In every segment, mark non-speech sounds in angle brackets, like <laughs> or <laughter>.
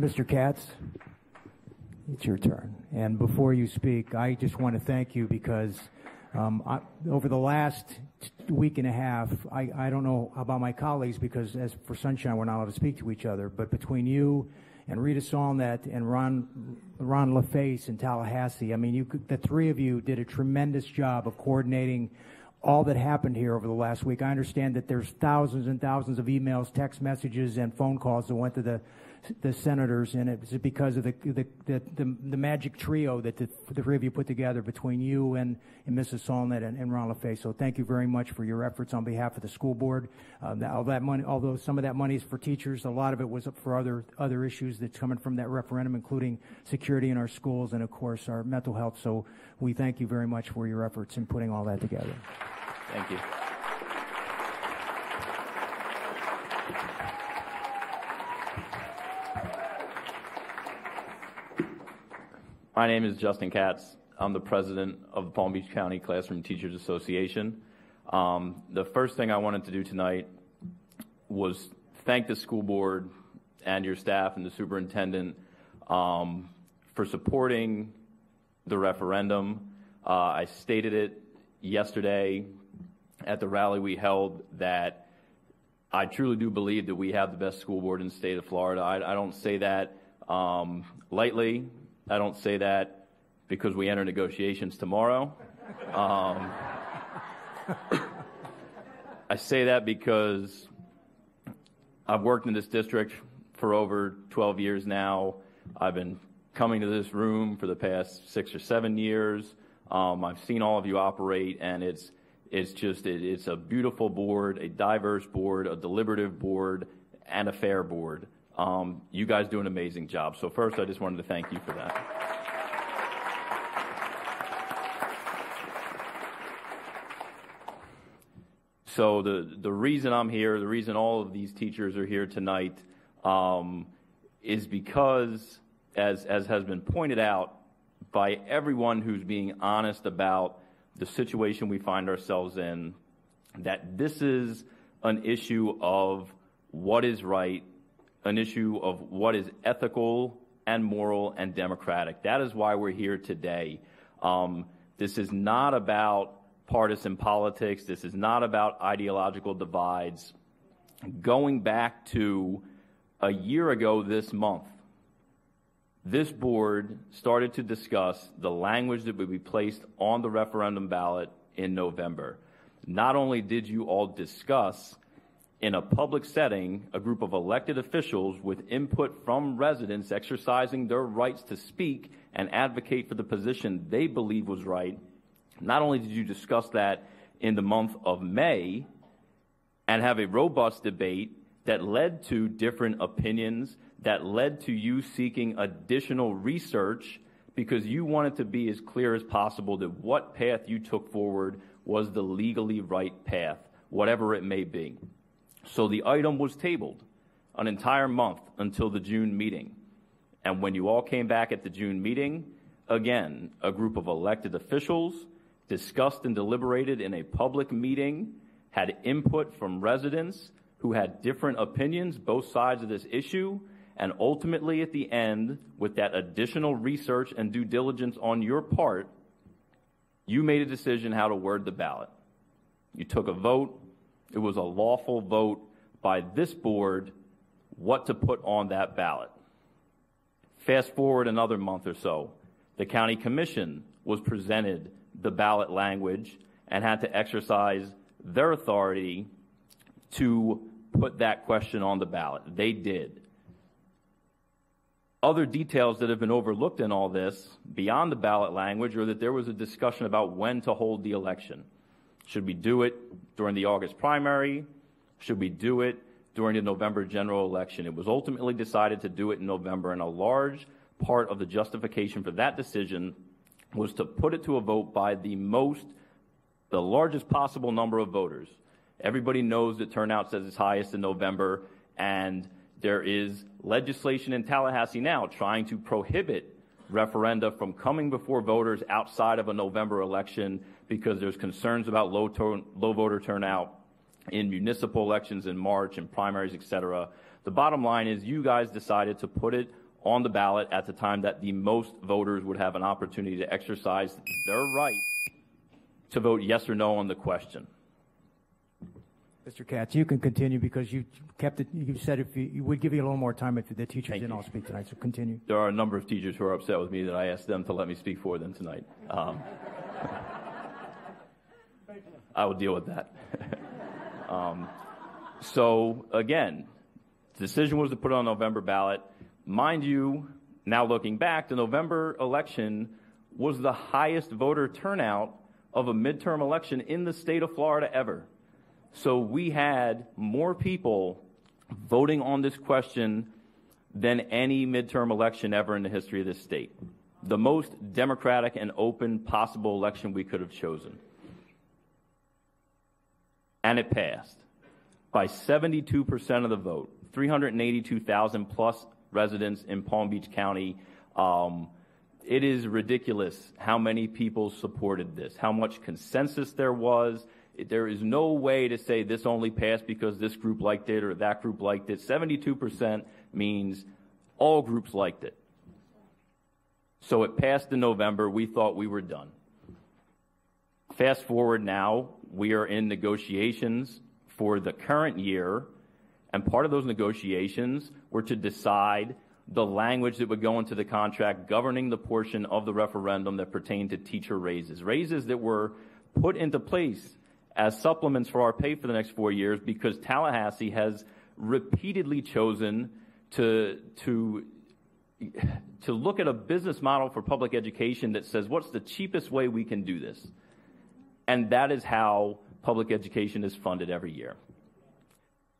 Mr. Katz, it's your turn. And before you speak, I just want to thank you because um, I, over the last week and a half, I, I don't know about my colleagues because as for Sunshine, we're not allowed to speak to each other, but between you and Rita Solnet and Ron, Ron LaFace in Tallahassee, I mean, you, the three of you did a tremendous job of coordinating all that happened here over the last week. I understand that there's thousands and thousands of emails, text messages, and phone calls that went to the the senators, and it's because of the the, the, the, the magic trio that the, the, three of you put together between you and, and Mrs. Solnet and, and Ron LaFace. So thank you very much for your efforts on behalf of the school board. Uh, all that money, although some of that money is for teachers, a lot of it was for other other issues that's coming from that referendum, including security in our schools and of course our mental health. So we thank you very much for your efforts in putting all that together. Thank you. My name is Justin Katz. I'm the president of the Palm Beach County Classroom Teachers Association. Um, the first thing I wanted to do tonight was thank the school board and your staff and the superintendent um, for supporting the referendum. Uh, I stated it yesterday at the rally we held that I truly do believe that we have the best school board in the state of Florida. I, I don't say that um, lightly. I don't say that because we enter negotiations tomorrow. Um, <coughs> I say that because I've worked in this district for over 12 years now. I've been coming to this room for the past six or seven years. Um, I've seen all of you operate, and it's it's just it, it's a beautiful board, a diverse board, a deliberative board, and a fair board. Um, you guys do an amazing job. So first, I just wanted to thank you for that. So the the reason I'm here, the reason all of these teachers are here tonight, um, is because, as as has been pointed out by everyone who's being honest about the situation we find ourselves in, that this is an issue of what is right an issue of what is ethical and moral and democratic. That is why we're here today. Um, this is not about partisan politics. This is not about ideological divides. Going back to a year ago this month, this board started to discuss the language that would be placed on the referendum ballot in November. Not only did you all discuss in a public setting, a group of elected officials with input from residents exercising their rights to speak and advocate for the position they believe was right. Not only did you discuss that in the month of May and have a robust debate that led to different opinions, that led to you seeking additional research because you wanted to be as clear as possible that what path you took forward was the legally right path, whatever it may be. So the item was tabled an entire month until the June meeting. And when you all came back at the June meeting, again, a group of elected officials discussed and deliberated in a public meeting, had input from residents who had different opinions, both sides of this issue, and ultimately at the end, with that additional research and due diligence on your part, you made a decision how to word the ballot. You took a vote, it was a lawful vote by this board what to put on that ballot. Fast forward another month or so, the county commission was presented the ballot language and had to exercise their authority to put that question on the ballot. They did. Other details that have been overlooked in all this, beyond the ballot language, are that there was a discussion about when to hold the election. Should we do it during the August primary? Should we do it during the November general election? It was ultimately decided to do it in November, and a large part of the justification for that decision was to put it to a vote by the most, the largest possible number of voters. Everybody knows that turnout says it's highest in November, and there is legislation in Tallahassee now trying to prohibit referenda from coming before voters outside of a November election because there's concerns about low, to- low voter turnout in municipal elections in March and primaries, et cetera. The bottom line is you guys decided to put it on the ballot at the time that the most voters would have an opportunity to exercise their right to vote yes or no on the question. Mr. Katz, you can continue because you kept it, you said if you, you would give you a little more time if the teachers Thank didn't you. all speak tonight, so continue. There are a number of teachers who are upset with me that I asked them to let me speak for them tonight. Um, I will deal with that. <laughs> um, so, again, the decision was to put it on November ballot. Mind you, now looking back, the November election was the highest voter turnout of a midterm election in the state of Florida ever. So we had more people voting on this question than any midterm election ever in the history of this state. The most democratic and open possible election we could have chosen. And it passed by 72% of the vote, 382,000 plus residents in Palm Beach County. Um, it is ridiculous how many people supported this, how much consensus there was. There is no way to say this only passed because this group liked it or that group liked it. 72% means all groups liked it. So it passed in November. We thought we were done. Fast forward now, we are in negotiations for the current year, and part of those negotiations were to decide the language that would go into the contract governing the portion of the referendum that pertained to teacher raises. Raises that were put into place as supplements for our pay for the next four years because Tallahassee has repeatedly chosen to, to, to look at a business model for public education that says, what's the cheapest way we can do this? And that is how public education is funded every year.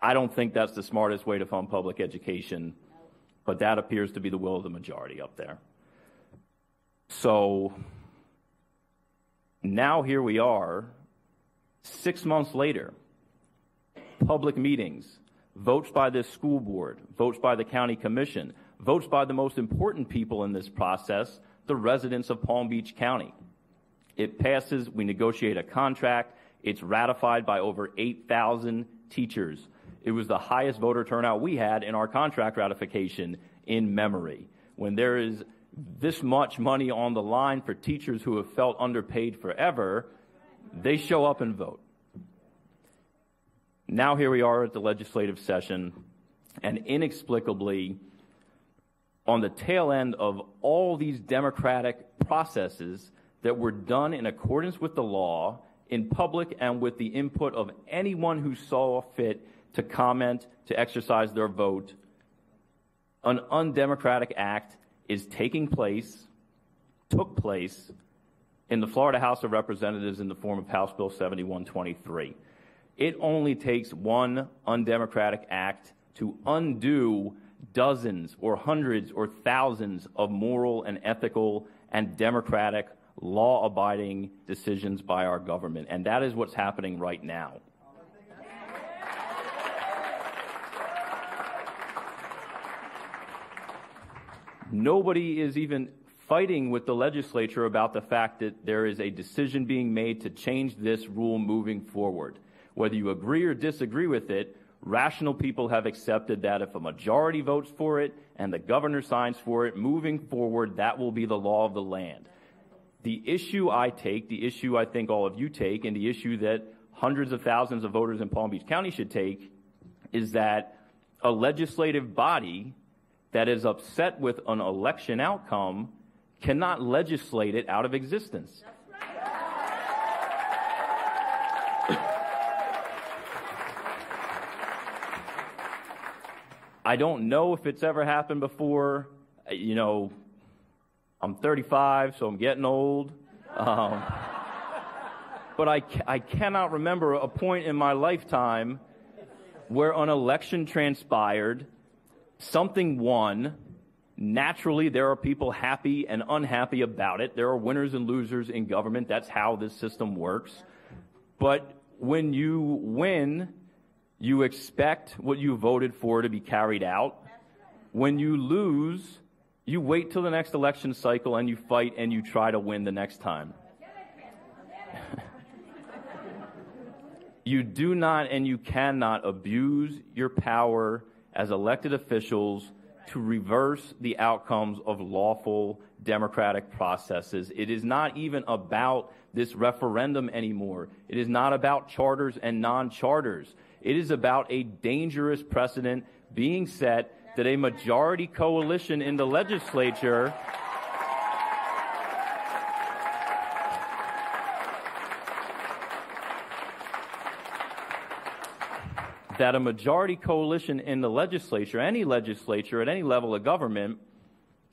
I don't think that's the smartest way to fund public education, but that appears to be the will of the majority up there. So now here we are, six months later, public meetings, votes by this school board, votes by the county commission, votes by the most important people in this process, the residents of Palm Beach County. It passes, we negotiate a contract, it's ratified by over 8,000 teachers. It was the highest voter turnout we had in our contract ratification in memory. When there is this much money on the line for teachers who have felt underpaid forever, they show up and vote. Now here we are at the legislative session, and inexplicably, on the tail end of all these democratic processes that were done in accordance with the law, in public, and with the input of anyone who saw fit to comment, to exercise their vote, an undemocratic act is taking place, took place, in the Florida House of Representatives in the form of House Bill 7123. It only takes one undemocratic act to undo dozens or hundreds or thousands of moral and ethical and democratic law abiding decisions by our government. And that is what's happening right now. Nobody is even fighting with the legislature about the fact that there is a decision being made to change this rule moving forward. Whether you agree or disagree with it, rational people have accepted that if a majority votes for it and the governor signs for it, moving forward, that will be the law of the land. The issue I take, the issue I think all of you take, and the issue that hundreds of thousands of voters in Palm Beach County should take is that a legislative body that is upset with an election outcome cannot legislate it out of existence. <clears throat> I don't know if it's ever happened before. You know, I'm 35, so I'm getting old. Um, but I, I cannot remember a point in my lifetime where an election transpired, something won. Naturally, there are people happy and unhappy about it. There are winners and losers in government. That's how this system works. But when you win, you expect what you voted for to be carried out. When you lose, you wait till the next election cycle and you fight and you try to win the next time. <laughs> you do not and you cannot abuse your power as elected officials to reverse the outcomes of lawful democratic processes. It is not even about this referendum anymore. It is not about charters and non charters. It is about a dangerous precedent being set that a majority coalition in the legislature that a majority coalition in the legislature, any legislature at any level of government,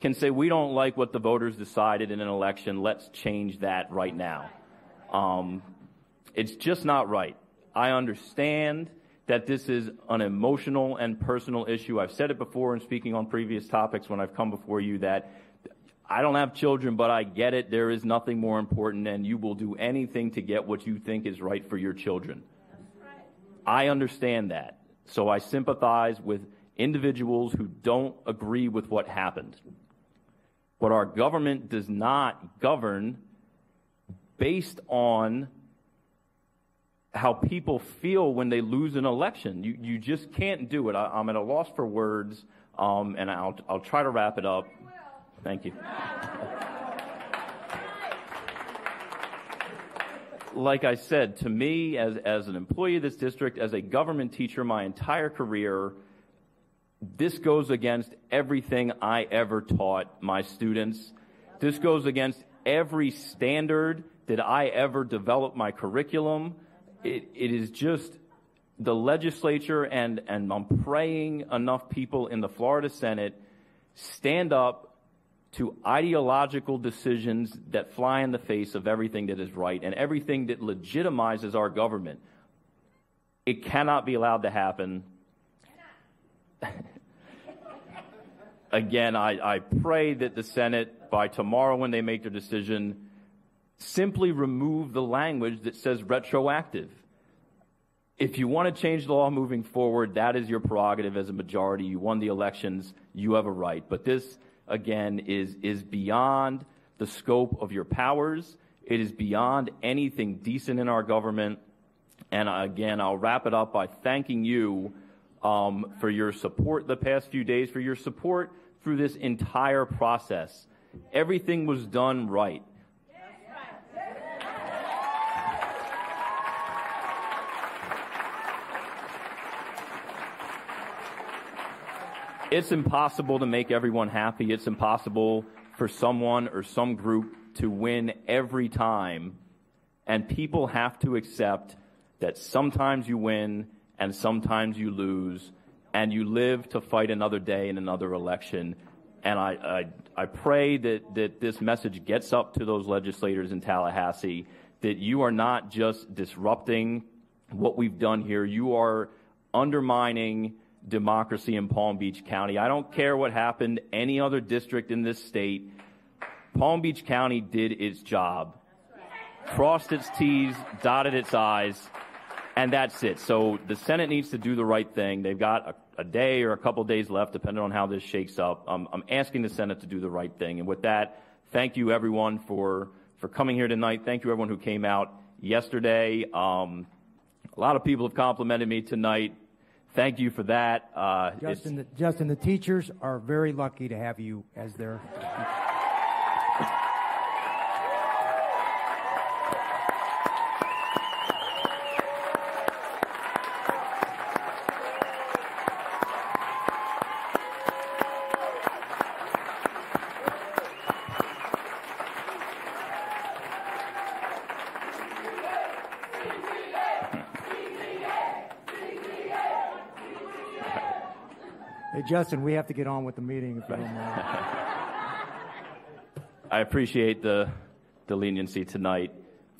can say, we don't like what the voters decided in an election, let's change that right now. Um, it's just not right. I understand that this is an emotional and personal issue. I've said it before in speaking on previous topics when I've come before you that I don't have children, but I get it. There is nothing more important, and you will do anything to get what you think is right for your children. I understand that. So I sympathize with individuals who don't agree with what happened. But our government does not govern based on how people feel when they lose an election. You, you just can't do it. I, am at a loss for words, um, and I'll, I'll try to wrap it up. Thank you. <laughs> like I said, to me, as, as an employee of this district, as a government teacher my entire career, this goes against everything I ever taught my students. This goes against every standard that I ever developed my curriculum. It, it is just the legislature, and, and I'm praying enough people in the Florida Senate stand up to ideological decisions that fly in the face of everything that is right and everything that legitimizes our government. It cannot be allowed to happen. <laughs> Again, I, I pray that the Senate, by tomorrow when they make their decision, simply remove the language that says retroactive. If you want to change the law moving forward, that is your prerogative as a majority. You won the elections, you have a right. But this again, is, is beyond the scope of your powers. It is beyond anything decent in our government. And again, I'll wrap it up by thanking you um, for your support the past few days, for your support through this entire process. Everything was done right. It's impossible to make everyone happy. It's impossible for someone or some group to win every time. And people have to accept that sometimes you win and sometimes you lose, and you live to fight another day in another election. And I, I, I pray that, that this message gets up to those legislators in Tallahassee that you are not just disrupting what we've done here, you are undermining democracy in Palm Beach County. I don't care what happened any other district in this state. Palm Beach County did its job, crossed its T's, dotted its I's, and that's it. So the Senate needs to do the right thing. They've got a, a day or a couple days left, depending on how this shakes up. I'm asking the Senate to do the right thing. And with that, thank you everyone for, for coming here tonight. Thank you everyone who came out yesterday. Um, a lot of people have complimented me tonight thank you for that. Uh, Justin, the, Justin, the teachers are very lucky to have you as their. Hey, Justin, we have to get on with the meeting if you don't. <laughs> I appreciate the, the leniency tonight.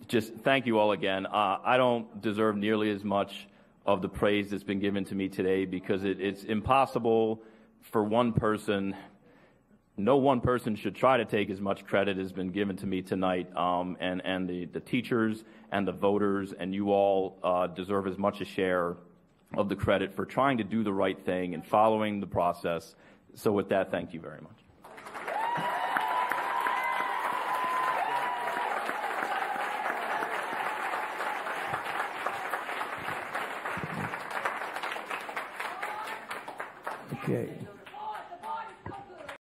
Just thank you all again. Uh, I don't deserve nearly as much of the praise that's been given to me today because it, it's impossible for one person. No one person should try to take as much credit as been given to me tonight. Um, and and the, the teachers and the voters and you all uh, deserve as much a share of the credit for trying to do the right thing and following the process. So, with that, thank you very much.